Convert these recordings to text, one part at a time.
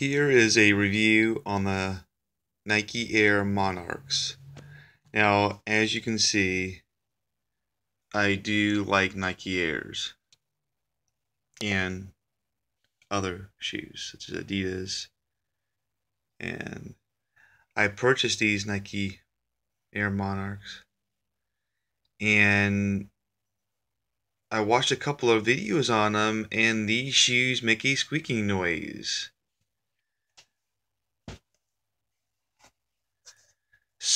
Here is a review on the Nike Air Monarchs. Now, as you can see, I do like Nike Airs and other shoes such as Adidas. And I purchased these Nike Air Monarchs and I watched a couple of videos on them and these shoes make a squeaking noise.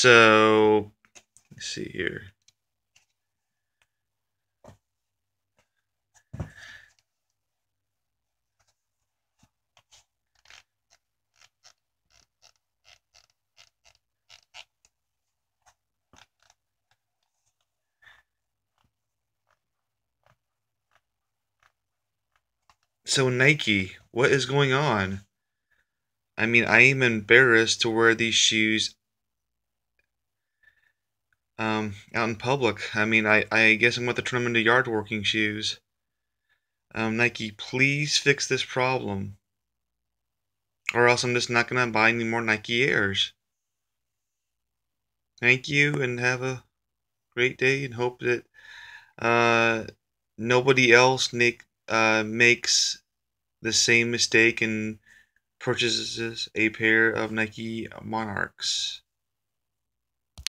So, let's see here. So Nike, what is going on? I mean, I am embarrassed to wear these shoes um, out in public. I mean, I, I guess I'm going to turn them into yard working shoes. Um, Nike, please fix this problem. Or else I'm just not going to buy any more Nike Airs. Thank you and have a great day and hope that uh, nobody else make, uh, makes the same mistake and purchases a pair of Nike Monarchs.